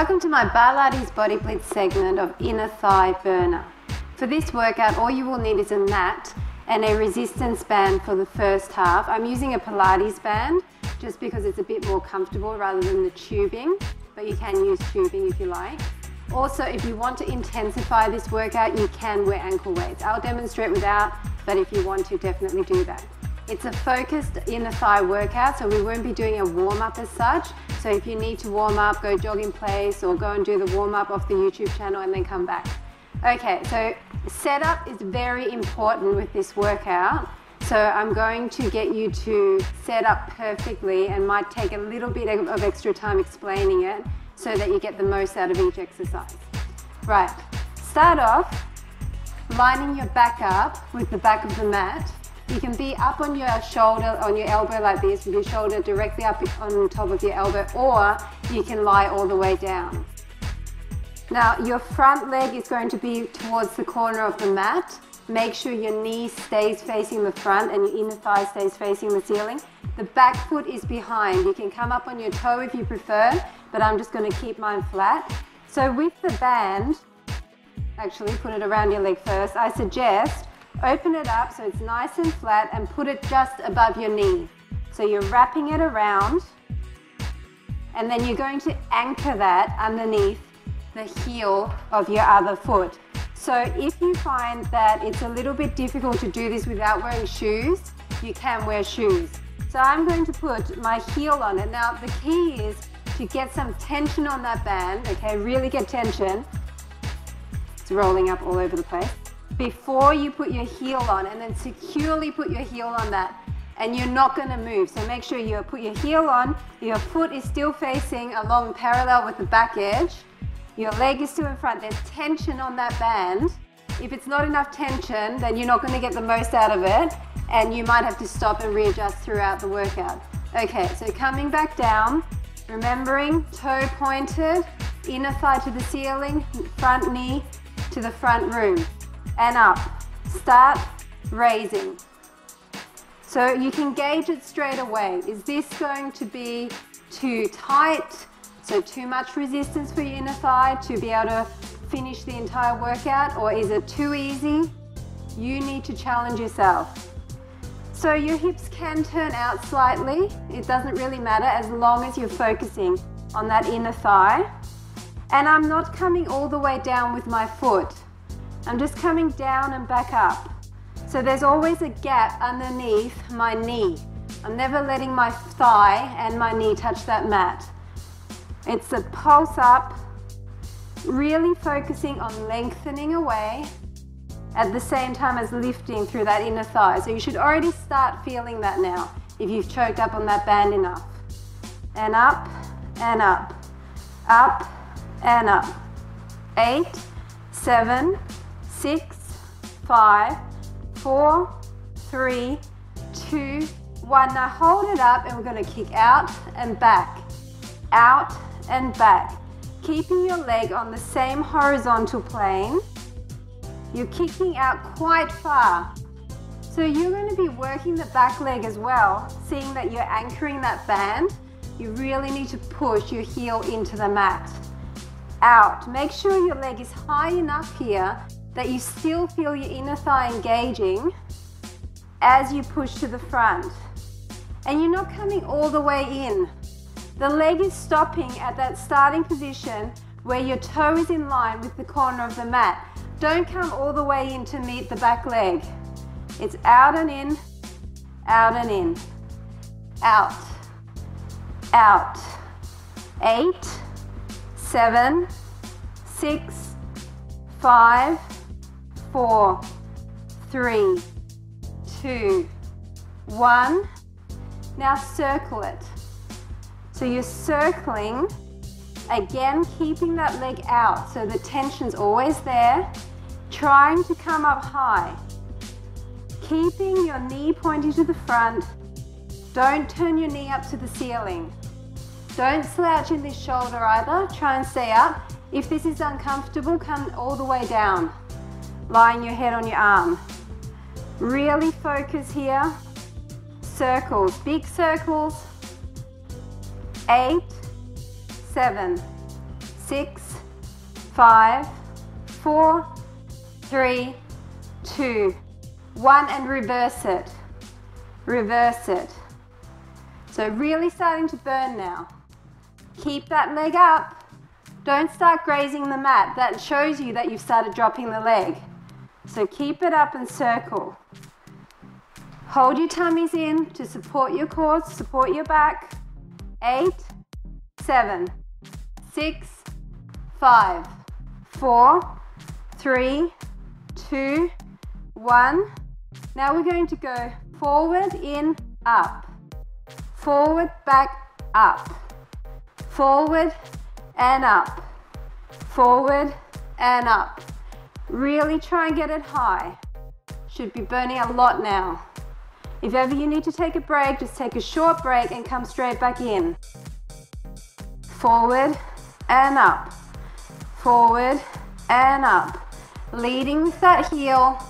Welcome to my Barlates Body Blitz segment of Inner Thigh Burner. For this workout, all you will need is a mat and a resistance band for the first half. I'm using a Pilates band just because it's a bit more comfortable rather than the tubing, but you can use tubing if you like. Also, if you want to intensify this workout, you can wear ankle weights. I'll demonstrate without, but if you want to, definitely do that. It's a focused inner thigh workout, so we won't be doing a warm up as such. So if you need to warm up, go jog in place or go and do the warm up off the YouTube channel and then come back. Okay, so setup is very important with this workout. So I'm going to get you to set up perfectly and might take a little bit of extra time explaining it so that you get the most out of each exercise. Right, start off lining your back up with the back of the mat you can be up on your shoulder, on your elbow like this, with your shoulder directly up on top of your elbow, or you can lie all the way down. Now, your front leg is going to be towards the corner of the mat. Make sure your knee stays facing the front and your inner thigh stays facing the ceiling. The back foot is behind. You can come up on your toe if you prefer, but I'm just going to keep mine flat. So with the band, actually put it around your leg first, I suggest Open it up so it's nice and flat and put it just above your knee. So you're wrapping it around and then you're going to anchor that underneath the heel of your other foot. So if you find that it's a little bit difficult to do this without wearing shoes, you can wear shoes. So I'm going to put my heel on it. Now the key is to get some tension on that band, okay, really get tension. It's rolling up all over the place before you put your heel on and then securely put your heel on that and you're not going to move. So make sure you put your heel on, your foot is still facing along parallel with the back edge, your leg is still in front, there's tension on that band. If it's not enough tension, then you're not going to get the most out of it and you might have to stop and readjust throughout the workout. Okay, so coming back down, remembering toe pointed, inner thigh to the ceiling, front knee to the front room and up. Start raising. So you can gauge it straight away. Is this going to be too tight? So too much resistance for your inner thigh to be able to finish the entire workout or is it too easy? You need to challenge yourself. So your hips can turn out slightly. It doesn't really matter as long as you're focusing on that inner thigh. And I'm not coming all the way down with my foot. I'm just coming down and back up. So there's always a gap underneath my knee. I'm never letting my thigh and my knee touch that mat. It's a pulse up, really focusing on lengthening away at the same time as lifting through that inner thigh. So you should already start feeling that now if you've choked up on that band enough. And up and up, up and up. Eight, seven, six, five, four, three, two, one. Now hold it up and we're gonna kick out and back, out and back. Keeping your leg on the same horizontal plane. You're kicking out quite far. So you're gonna be working the back leg as well, seeing that you're anchoring that band. You really need to push your heel into the mat. Out. Make sure your leg is high enough here that you still feel your inner thigh engaging as you push to the front. And you're not coming all the way in. The leg is stopping at that starting position where your toe is in line with the corner of the mat. Don't come all the way in to meet the back leg. It's out and in, out and in, out, out. Eight, seven, six, five, four, three, two, one. Now circle it. So you're circling, again keeping that leg out so the tension's always there, trying to come up high. Keeping your knee pointing to the front. Don't turn your knee up to the ceiling. Don't slouch in this shoulder either, try and stay up. If this is uncomfortable, come all the way down lying your head on your arm. Really focus here. Circles, big circles. Eight, seven, six, five, four, three, two, one, and reverse it. Reverse it. So really starting to burn now. Keep that leg up. Don't start grazing the mat. That shows you that you've started dropping the leg. So keep it up and circle. Hold your tummies in to support your core, support your back. Eight, seven, six, five, four, three, two, one. Now we're going to go forward, in, up. Forward, back, up. Forward and up. Forward and up. Really try and get it high. Should be burning a lot now. If ever you need to take a break, just take a short break and come straight back in. Forward and up. Forward and up. Leading with that heel,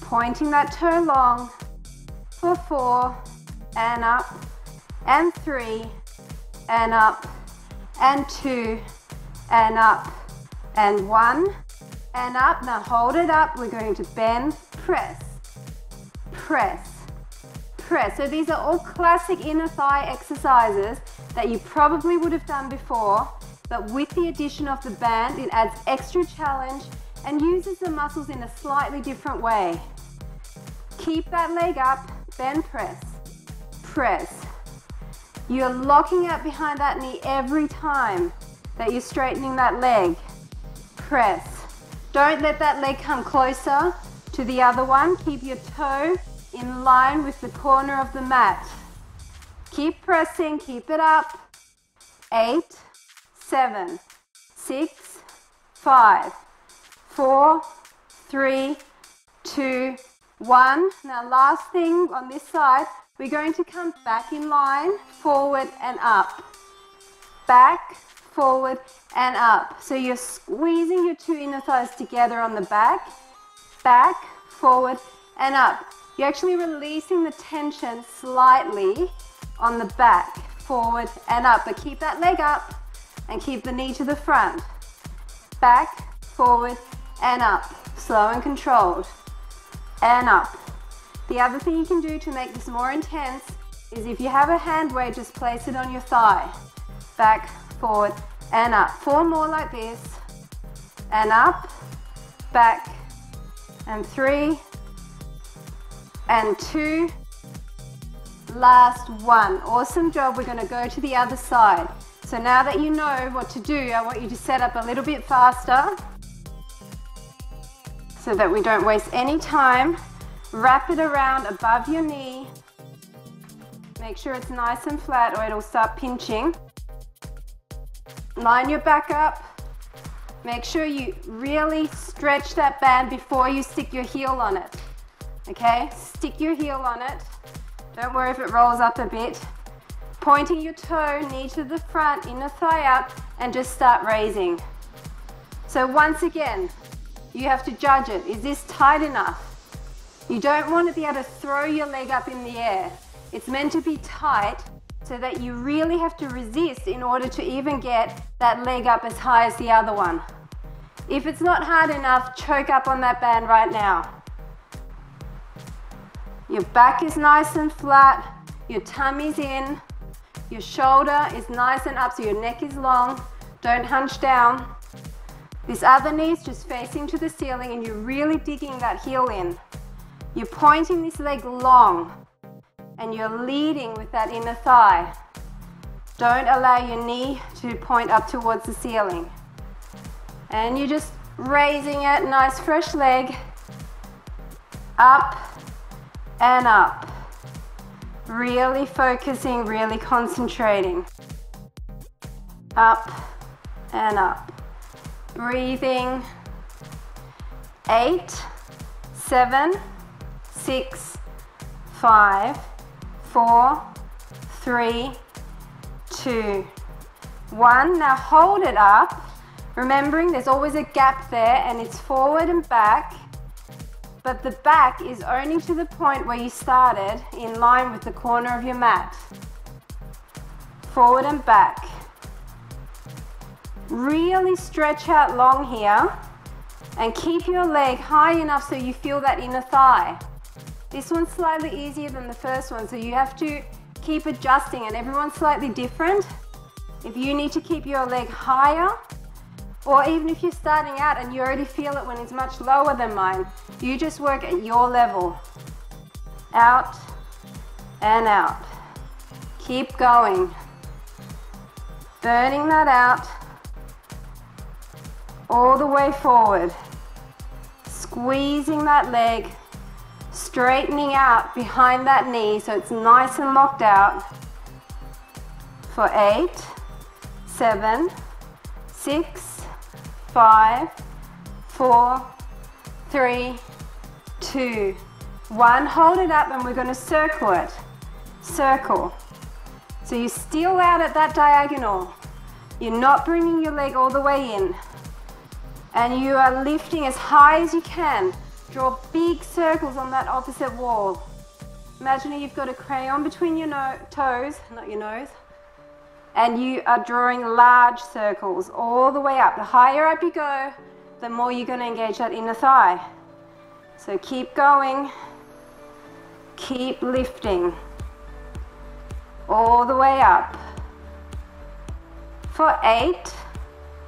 pointing that toe long for four and up and three and up and two and up and one and up. Now hold it up. We're going to bend, press, press, press. So these are all classic inner thigh exercises that you probably would have done before, but with the addition of the band, it adds extra challenge and uses the muscles in a slightly different way. Keep that leg up, bend, press, press. You're locking out behind that knee every time that you're straightening that leg. Press. Don't let that leg come closer to the other one. Keep your toe in line with the corner of the mat. Keep pressing, keep it up. Eight, seven, six, five, four, three, two, one. Now last thing on this side, we're going to come back in line, forward and up. Back, forward and up. So you're squeezing your two inner thighs together on the back, back, forward and up. You're actually releasing the tension slightly on the back, forward and up. But keep that leg up and keep the knee to the front. Back, forward and up. Slow and controlled. And up. The other thing you can do to make this more intense is if you have a hand weight, just place it on your thigh. Back, forward, and up. Four more like this. And up, back, and three, and two. Last one. Awesome job. We're going to go to the other side. So now that you know what to do, I want you to set up a little bit faster so that we don't waste any time. Wrap it around above your knee. Make sure it's nice and flat or it'll start pinching. Line your back up. Make sure you really stretch that band before you stick your heel on it. Okay, stick your heel on it. Don't worry if it rolls up a bit. Pointing your toe, knee to the front, inner thigh out, and just start raising. So once again, you have to judge it. Is this tight enough? You don't want to be able to throw your leg up in the air. It's meant to be tight so that you really have to resist in order to even get that leg up as high as the other one. If it's not hard enough, choke up on that band right now. Your back is nice and flat, your tummy's in, your shoulder is nice and up so your neck is long. Don't hunch down. This other knee is just facing to the ceiling and you're really digging that heel in. You're pointing this leg long and you're leading with that inner thigh. Don't allow your knee to point up towards the ceiling. And you're just raising it, nice fresh leg, up and up. Really focusing, really concentrating. Up and up. Breathing. Eight, seven, six, five, four, three, two, one. Now hold it up, remembering there's always a gap there and it's forward and back, but the back is only to the point where you started in line with the corner of your mat. Forward and back. Really stretch out long here and keep your leg high enough so you feel that inner thigh. This one's slightly easier than the first one, so you have to keep adjusting and everyone's slightly different. If you need to keep your leg higher, or even if you're starting out and you already feel it when it's much lower than mine, you just work at your level. Out and out. Keep going. Burning that out all the way forward. Squeezing that leg, straightening out behind that knee so it's nice and locked out for eight, seven, six, five, four, three, two, one. Hold it up and we're going to circle it. Circle. So you steal out at that diagonal. You're not bringing your leg all the way in. And you are lifting as high as you can. Draw big circles on that opposite wall. Imagine you've got a crayon between your no toes, not your nose, and you are drawing large circles all the way up. The higher up you go, the more you're going to engage that inner thigh. So keep going, keep lifting all the way up for eight,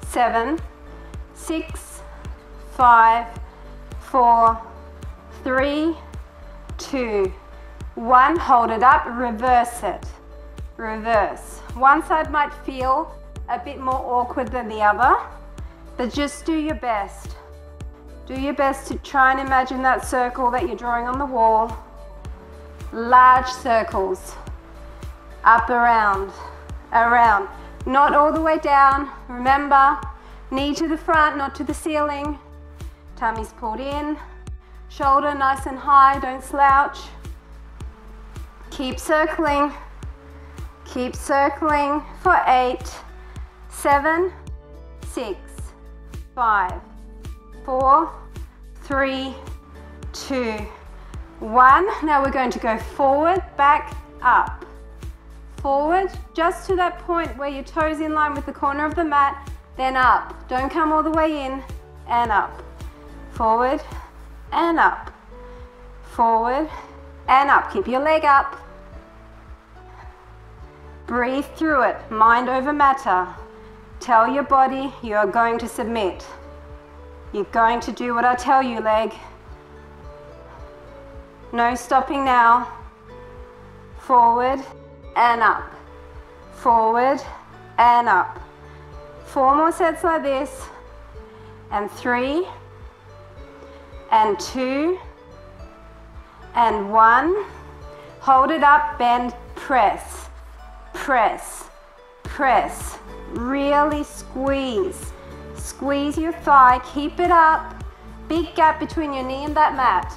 seven, six, five, four, three, two, one. Hold it up, reverse it, reverse. One side might feel a bit more awkward than the other, but just do your best. Do your best to try and imagine that circle that you're drawing on the wall. Large circles up, around, around. Not all the way down. Remember, knee to the front, not to the ceiling. Tummy's pulled in. Shoulder nice and high, don't slouch. Keep circling. Keep circling for eight, seven, six, five, four, three, two, one. Now we're going to go forward, back, up forward just to that point where your toes in line with the corner of the mat, then up. Don't come all the way in and up. Forward and up. Forward and up. Keep your leg up. Breathe through it, mind over matter. Tell your body you are going to submit. You're going to do what I tell you, leg. No stopping now. Forward and up. Forward and up. Four more sets like this. And three. And two. And one. Hold it up, bend, press. Press. Press. Really squeeze. Squeeze your thigh, keep it up. Big gap between your knee and that mat.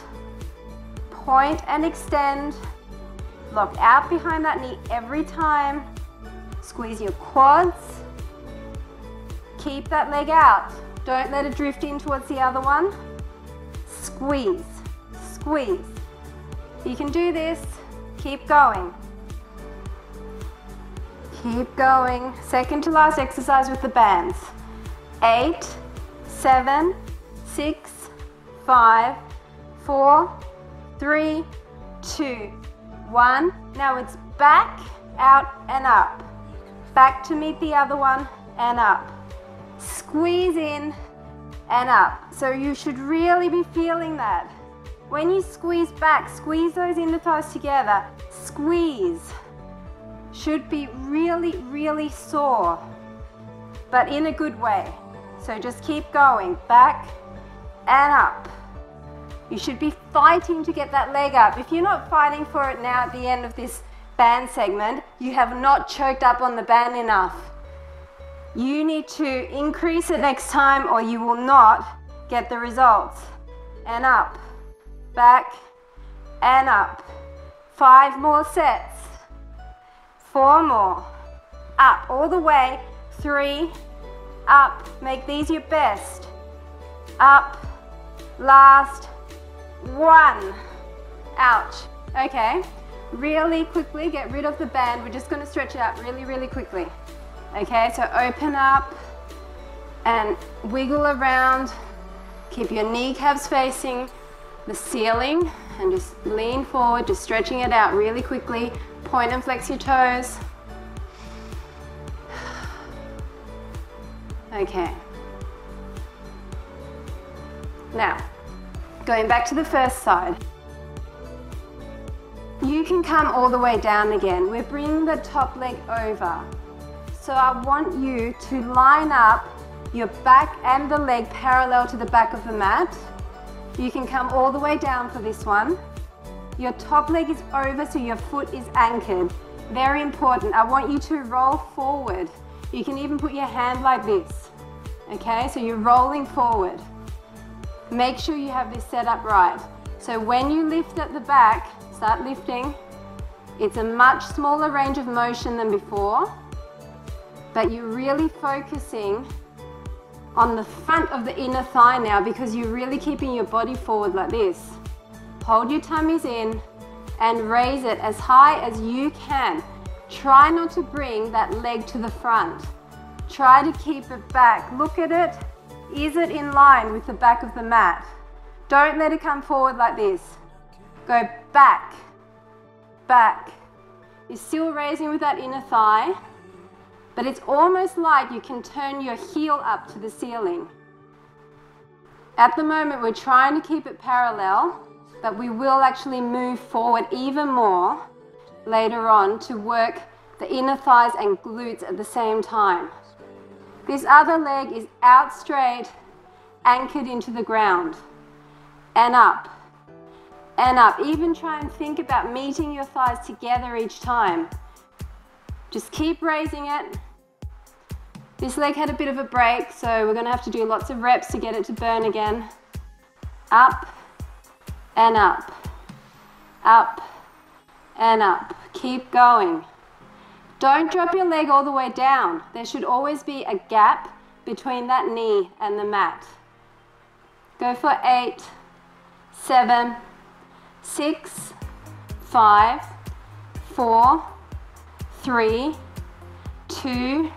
Point and extend. Lock out behind that knee every time. Squeeze your quads. Keep that leg out. Don't let it drift in towards the other one. Squeeze, squeeze. You can do this. Keep going. Keep going. Second to last exercise with the bands. Eight, seven, six, five, four, three, two, one. Now it's back, out, and up. Back to meet the other one, and up. Squeeze in, and up. So you should really be feeling that. When you squeeze back, squeeze those inner thighs together. Squeeze. Should be really, really sore, but in a good way. So just keep going, back and up. You should be fighting to get that leg up. If you're not fighting for it now at the end of this band segment, you have not choked up on the band enough. You need to increase it next time or you will not get the results. And up, back, and up. Five more sets. Four more. Up, all the way. Three, up. Make these your best. Up, last, one. Ouch. Okay. Really quickly get rid of the band. We're just going to stretch it out really, really quickly. Okay, so open up, and wiggle around. Keep your kneecaps facing the ceiling and just lean forward, just stretching it out really quickly. Point and flex your toes. Okay. Now, going back to the first side. You can come all the way down again. We're bringing the top leg over. So I want you to line up your back and the leg parallel to the back of the mat. You can come all the way down for this one. Your top leg is over so your foot is anchored. Very important. I want you to roll forward. You can even put your hand like this. Okay, so you're rolling forward. Make sure you have this set up right. So when you lift at the back, start lifting. It's a much smaller range of motion than before, but you're really focusing on the front of the inner thigh now because you're really keeping your body forward like this. Hold your tummies in and raise it as high as you can. Try not to bring that leg to the front. Try to keep it back. Look at it. Is it in line with the back of the mat? Don't let it come forward like this. Go back, back. You're still raising with that inner thigh, but it's almost like you can turn your heel up to the ceiling. At the moment, we're trying to keep it parallel, but we will actually move forward even more later on to work the inner thighs and glutes at the same time. This other leg is out straight, anchored into the ground, and up, and up. Even try and think about meeting your thighs together each time. Just keep raising it. This leg had a bit of a break, so we're gonna have to do lots of reps to get it to burn again. Up, and up, up, and up. Keep going. Don't drop your leg all the way down. There should always be a gap between that knee and the mat. Go for eight, seven, six, five, four, three, two,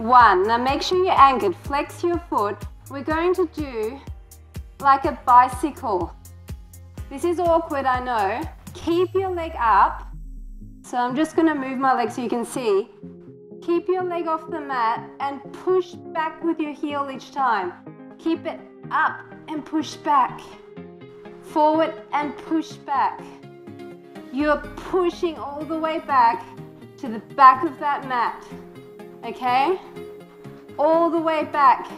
one. Now make sure you're anchored. Flex your foot. We're going to do like a bicycle. This is awkward, I know. Keep your leg up so I'm just gonna move my leg so you can see. Keep your leg off the mat and push back with your heel each time. Keep it up and push back. Forward and push back. You're pushing all the way back to the back of that mat. Okay? All the way back.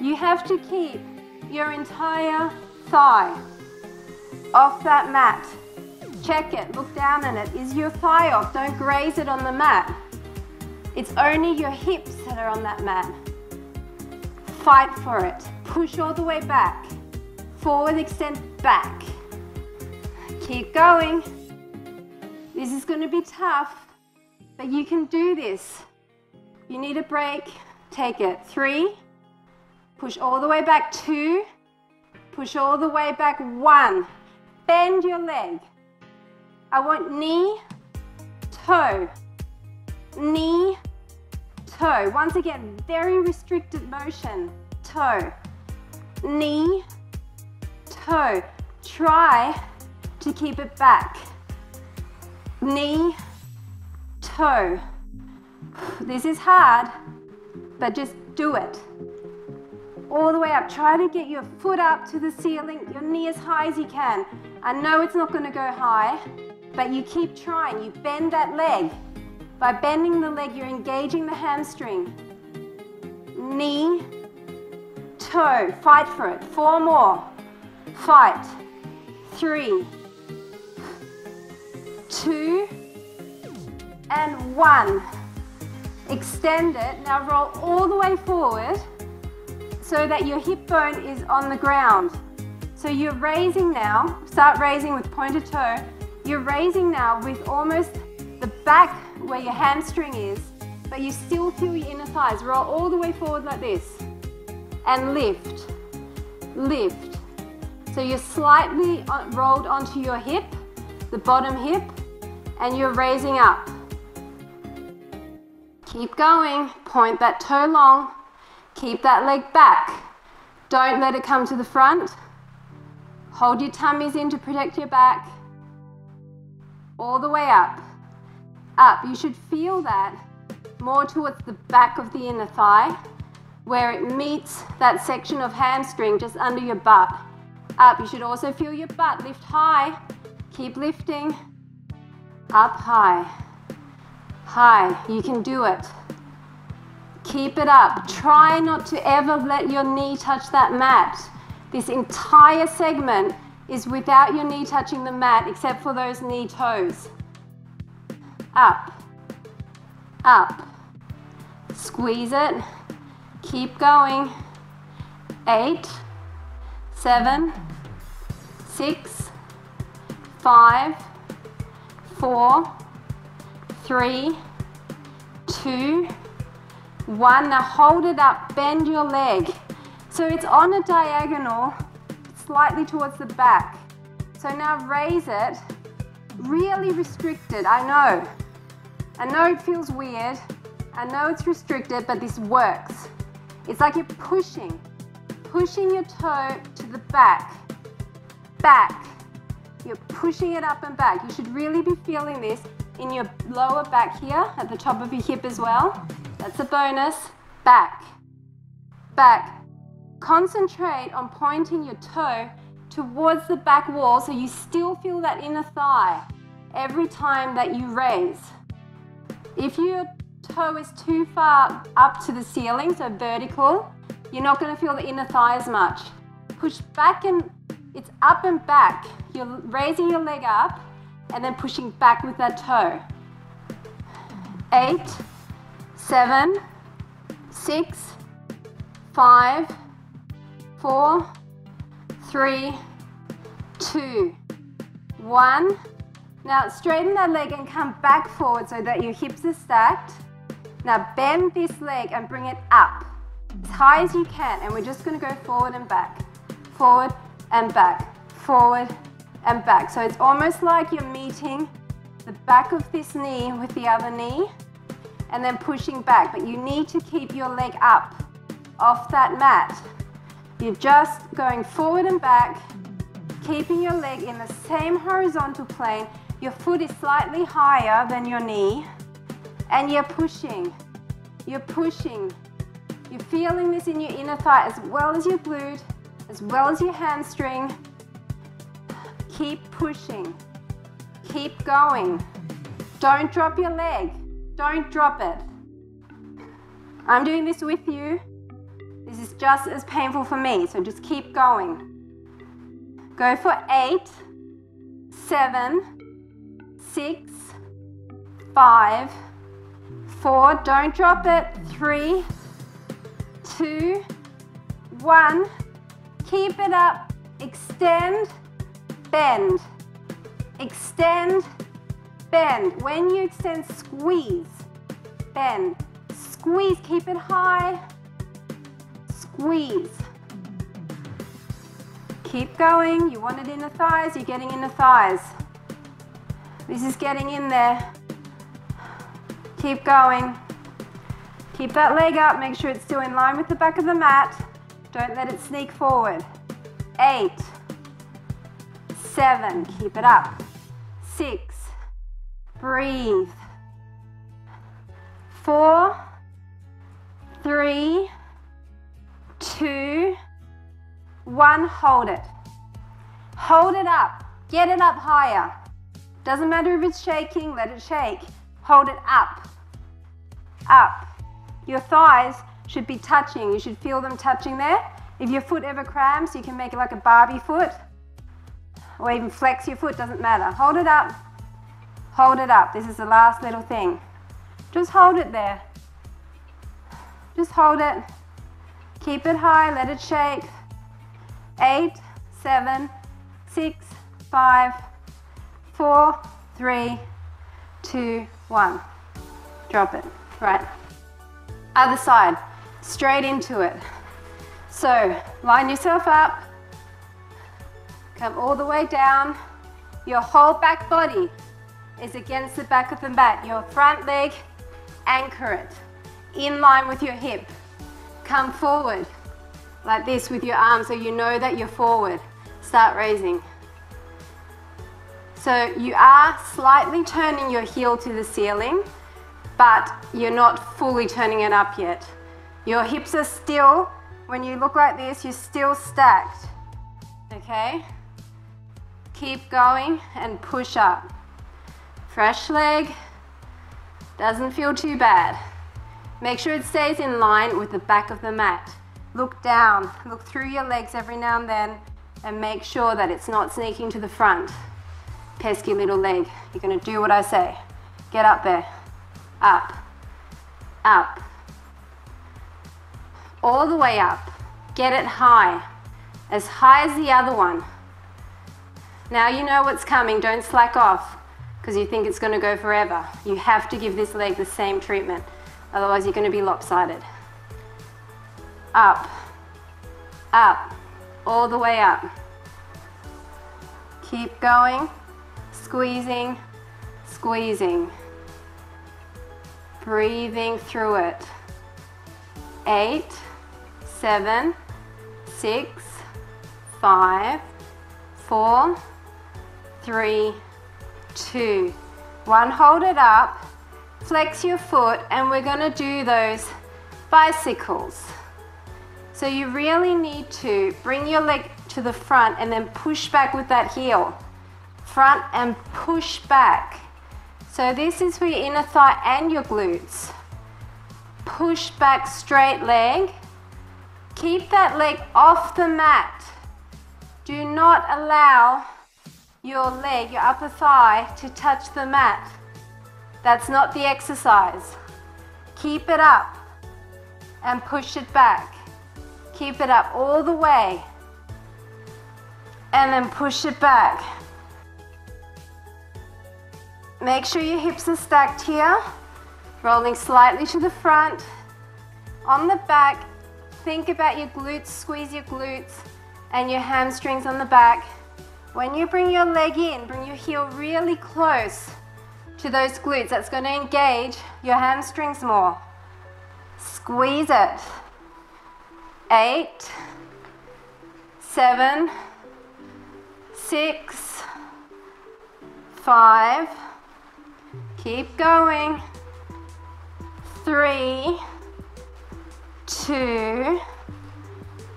You have to keep your entire thigh off that mat. Check it, look down on it. Is your thigh off? Don't graze it on the mat. It's only your hips that are on that mat. Fight for it. Push all the way back. Forward, extend back. Keep going. This is going to be tough, but you can do this. You need a break, take it. Three, push all the way back. Two, push all the way back. One, bend your leg. I want knee, toe, knee, toe. Once again, very restricted motion. Toe, knee, toe. Try to keep it back. Knee, toe. This is hard, but just do it. All the way up. Try to get your foot up to the ceiling, your knee as high as you can. I know it's not going to go high, but you keep trying. You bend that leg. By bending the leg, you're engaging the hamstring. Knee, toe, fight for it. Four more. Fight. Three, two, and one. Extend it. Now roll all the way forward so that your hip bone is on the ground. So you're raising now. Start raising with pointed toe you're raising now with almost the back where your hamstring is, but you still feel your inner thighs. Roll all the way forward like this. And lift, lift. So you're slightly rolled onto your hip, the bottom hip, and you're raising up. Keep going. Point that toe long. Keep that leg back. Don't let it come to the front. Hold your tummies in to protect your back. All the way up. Up. You should feel that more towards the back of the inner thigh where it meets that section of hamstring just under your butt. Up. You should also feel your butt lift high. Keep lifting. Up high. High. You can do it. Keep it up. Try not to ever let your knee touch that mat. This entire segment is without your knee touching the mat except for those knee toes. Up. Up. Squeeze it. Keep going. Eight, seven, six, five, four, three, two, one. Now hold it up, bend your leg. So it's on a diagonal, slightly towards the back. So now raise it, really restricted, I know. I know it feels weird, I know it's restricted, but this works. It's like you're pushing, pushing your toe to the back, back. You're pushing it up and back. You should really be feeling this in your lower back here at the top of your hip as well. That's a bonus. Back, back. Concentrate on pointing your toe towards the back wall so you still feel that inner thigh every time that you raise. If your toe is too far up to the ceiling, so vertical, you're not going to feel the inner thigh as much. Push back and it's up and back. You're raising your leg up and then pushing back with that toe. Eight, seven, six, five, four, three, two, one. Now straighten that leg and come back forward so that your hips are stacked. Now bend this leg and bring it up as high as you can. And we're just gonna go forward and back, forward and back, forward and back. So it's almost like you're meeting the back of this knee with the other knee and then pushing back. But you need to keep your leg up off that mat. You're just going forward and back, keeping your leg in the same horizontal plane. Your foot is slightly higher than your knee and you're pushing. You're pushing. You're feeling this in your inner thigh as well as your glute, as well as your hamstring. Keep pushing. Keep going. Don't drop your leg. Don't drop it. I'm doing this with you. This is just as painful for me, so just keep going. Go for eight, seven, six, five, four, don't drop it, three, two, one, keep it up, extend, bend, extend, bend. When you extend, squeeze, bend, squeeze, keep it high, squeeze. Keep going, you want it in the thighs, you're getting in the thighs. This is getting in there. Keep going. Keep that leg up, make sure it's still in line with the back of the mat. Don't let it sneak forward. Eight, seven, keep it up. Six, breathe. Four, three, two, one, hold it. Hold it up, get it up higher. Doesn't matter if it's shaking, let it shake. Hold it up, up. Your thighs should be touching. You should feel them touching there. If your foot ever cramps, you can make it like a Barbie foot or even flex your foot, doesn't matter. Hold it up, hold it up. This is the last little thing. Just hold it there. Just hold it. Keep it high, let it shake. Eight, seven, six, five, four, three, two, one. Drop it, right. Other side, straight into it. So line yourself up, come all the way down. Your whole back body is against the back of the mat. Your front leg, anchor it in line with your hip. come forward like this with your arms so you know that you're forward. Start raising. So you are slightly turning your heel to the ceiling, but you're not fully turning it up yet. Your hips are still, when you look like this, you're still stacked. Okay? Keep going and push up. Fresh leg, doesn't feel too bad. Make sure it stays in line with the back of the mat. Look down, look through your legs every now and then and make sure that it's not sneaking to the front. Pesky little leg. You're gonna do what I say. Get up there. Up. Up. All the way up. Get it high. As high as the other one. Now you know what's coming. Don't slack off because you think it's going to go forever. You have to give this leg the same treatment. Otherwise you're going to be lopsided. Up. Up. All the way up. Keep going, squeezing, squeezing. Breathing through it. Eight, seven, six, five, four, three, two, one. Hold it up, flex your foot, and we're gonna do those bicycles. So you really need to bring your leg to the front and then push back with that heel. Front and push back. So this is for your inner thigh and your glutes. Push back straight leg. Keep that leg off the mat. Do not allow your leg, your upper thigh, to touch the mat. That's not the exercise. Keep it up and push it back. Keep it up all the way and then push it back. Make sure your hips are stacked here, rolling slightly to the front. On the back, think about your glutes, squeeze your glutes and your hamstrings on the back. When you bring your leg in, bring your heel really close to those glutes. That's going to engage your hamstrings more. Squeeze it. Eight, seven, six, five, keep going, three, two,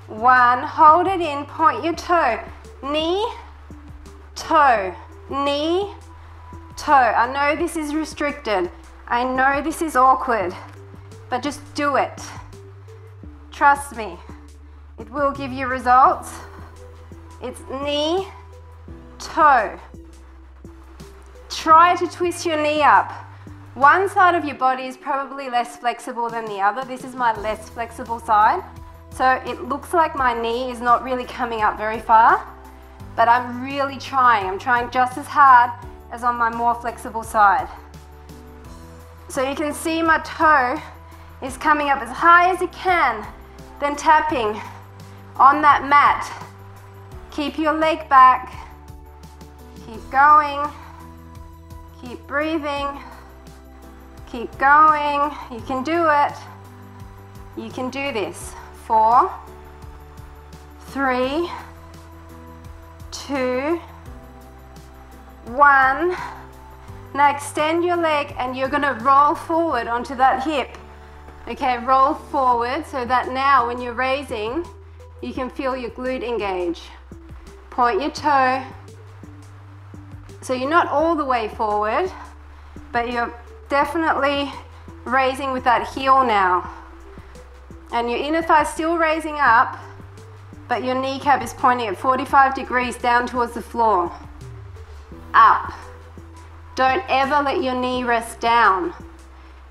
one, hold it in, point your toe, knee, toe, knee, toe. I know this is restricted, I know this is awkward, but just do it. Trust me, it will give you results. It's knee, toe. Try to twist your knee up. One side of your body is probably less flexible than the other. This is my less flexible side. So it looks like my knee is not really coming up very far, but I'm really trying. I'm trying just as hard as on my more flexible side. So you can see my toe is coming up as high as it can, then tapping on that mat. Keep your leg back. Keep going. Keep breathing. Keep going. You can do it. You can do this. Four, three, two, one. Now extend your leg and you're gonna roll forward onto that hip. Okay, roll forward so that now when you're raising, you can feel your glute engage. Point your toe, so you're not all the way forward, but you're definitely raising with that heel now. And your inner thigh still raising up, but your kneecap is pointing at 45 degrees down towards the floor. Up. Don't ever let your knee rest down.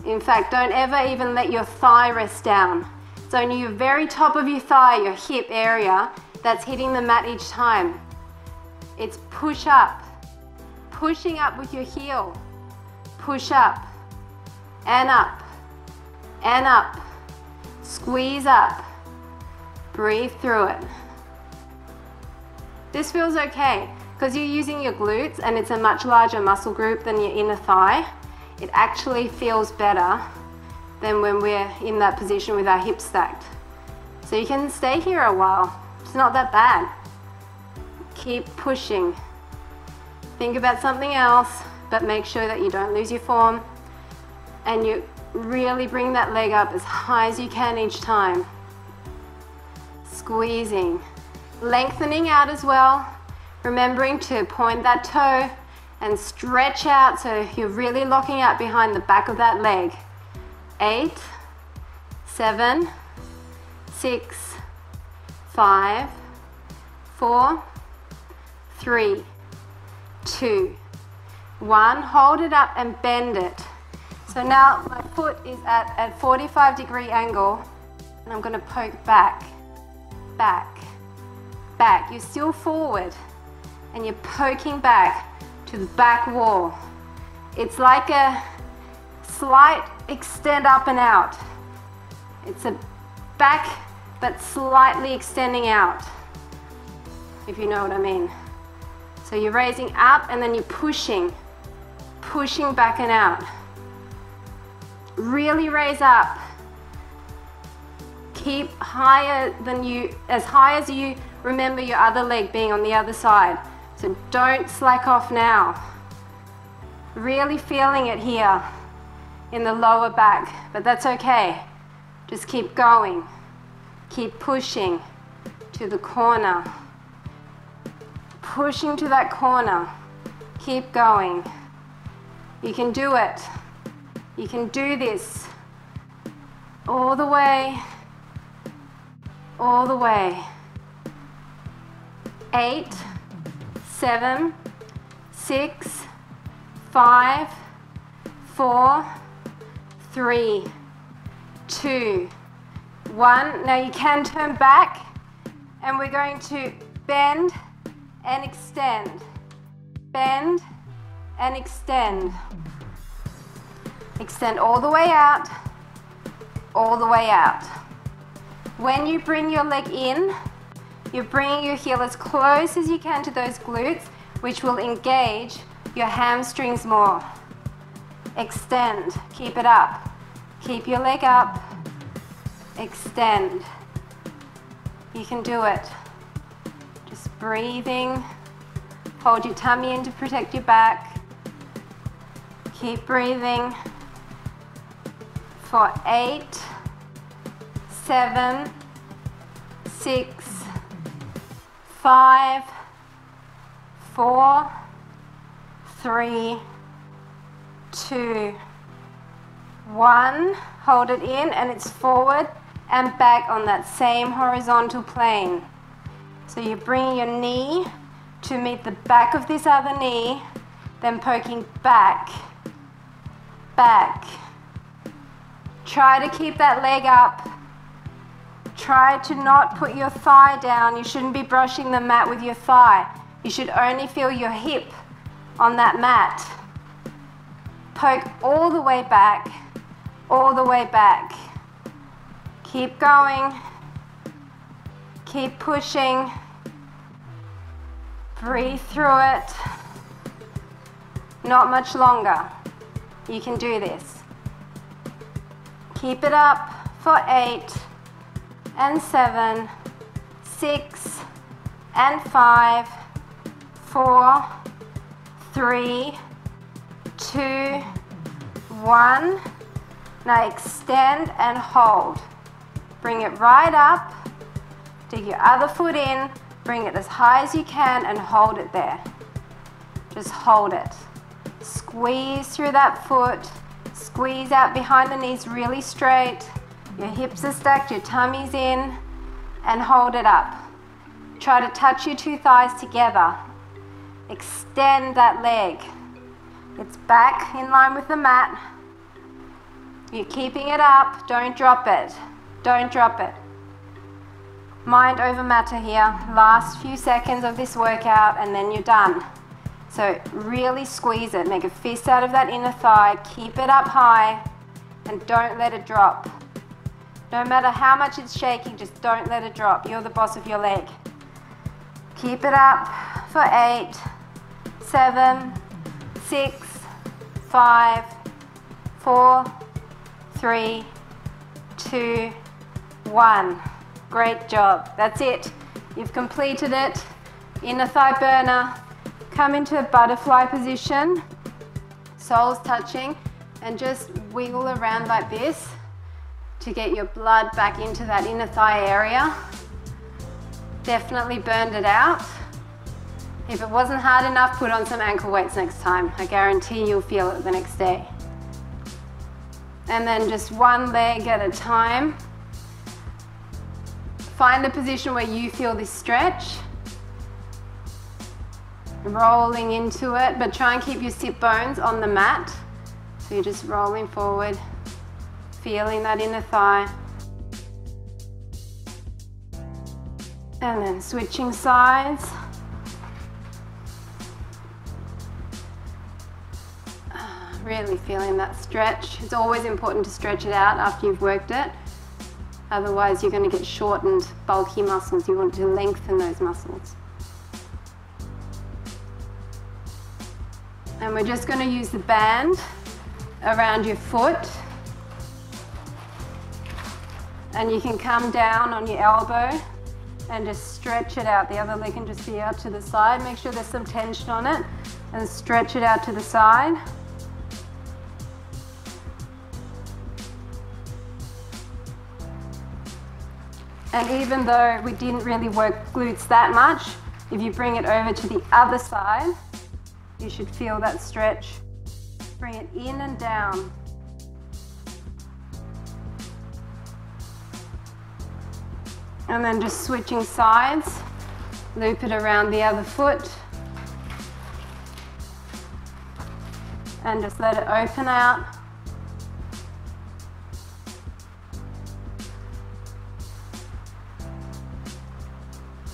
In fact, don't ever even let your thigh rest down. It's only your very top of your thigh, your hip area, that's hitting the mat each time. It's push up pushing up with your heel. Push up and up and up. Squeeze up. Breathe through it. This feels okay because you're using your glutes and it's a much larger muscle group than your inner thigh. It actually feels better than when we're in that position with our hips stacked. So you can stay here a while. It's not that bad. Keep pushing. Think about something else, but make sure that you don't lose your form and you really bring that leg up as high as you can each time. Squeezing. Lengthening out as well. Remembering to point that toe and stretch out so you're really locking out behind the back of that leg. Eight, seven, six, five, four, three, two, one. Hold it up and bend it. So now my foot is at a 45 degree angle and I'm going to poke back, back, back. You're still forward and you're poking back to the back wall. It's like a slight extend up and out. It's a back but slightly extending out, if you know what I mean. So you're raising up and then you're pushing, pushing back and out. Really raise up. Keep higher than you, as high as you remember your other leg being on the other side. So don't slack off now. Really feeling it here in the lower back, but that's okay. Just keep going. Keep pushing to the corner. Pushing to that corner. Keep going. You can do it. You can do this all the way, all the way. Eight seven, six, five, four, three, two, one. Now you can turn back and we're going to bend and extend. Bend and extend. Extend all the way out, all the way out. When you bring your leg in, you're bringing your heel as close as you can to those glutes, which will engage your hamstrings more. Extend, keep it up. Keep your leg up, extend. You can do it. Just breathing. Hold your tummy in to protect your back. Keep breathing for eight, seven, six, five, four, three, two, one. Hold it in and it's forward and back on that same horizontal plane. So you bring your knee to meet the back of this other knee, then poking back, back. Try to keep that leg up Try to not put your thigh down. You shouldn't be brushing the mat with your thigh. You should only feel your hip on that mat. Poke all the way back, all the way back. Keep going. Keep pushing. Breathe through it. Not much longer. You can do this. Keep it up for eight and seven, six and five, four, three, two, one. Now extend and hold. Bring it right up. Dig your other foot in. Bring it as high as you can and hold it there. Just hold it. Squeeze through that foot. Squeeze out behind the knees really straight. Your hips are stacked, your tummy's in, and hold it up. Try to touch your two thighs together. Extend that leg. It's back in line with the mat. You're keeping it up, don't drop it. Don't drop it. Mind over matter here. Last few seconds of this workout, and then you're done. So really squeeze it. Make a fist out of that inner thigh. Keep it up high, and don't let it drop. No matter how much it's shaking, just don't let it drop. You're the boss of your leg. Keep it up for eight, seven, six, five, four, three, two, one. Great job. That's it. You've completed it. Inner thigh burner. Come into a butterfly position. Soles touching and just wiggle around like this to get your blood back into that inner thigh area. Definitely burned it out. If it wasn't hard enough, put on some ankle weights next time. I guarantee you'll feel it the next day. And then just one leg at a time. Find a position where you feel this stretch. Rolling into it, but try and keep your sit bones on the mat. So you're just rolling forward, feeling that inner thigh. And then switching sides. really feeling that stretch. It's always important to stretch it out after you've worked it. Otherwise, you're going to get shortened, bulky muscles. You want to lengthen those muscles. And we're just going to use the band around your foot. And you can come down on your elbow and just stretch it out. The other leg can just be out to the side. Make sure there's some tension on it and stretch it out to the side. And even though we didn't really work glutes that much, if you bring it over to the other side, you should feel that stretch. Bring it in and down. And then just switching sides, loop it around the other foot. And just let it open out.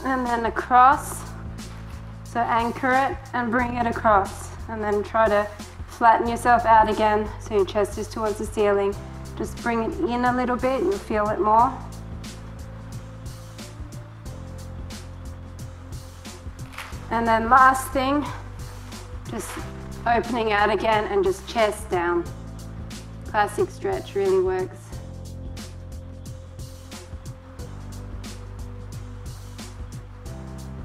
and then across. So anchor it and bring it across and then try to flatten yourself out again so your chest is towards the ceiling. Just bring it in a little bit, you'll feel it more. And then last thing, just opening out again and just chest down. Classic stretch really works.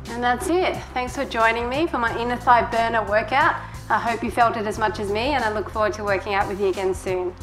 And that's it. Thanks for joining me for my inner thigh burner workout. I hope you felt it as much as me and I look forward to working out with you again soon.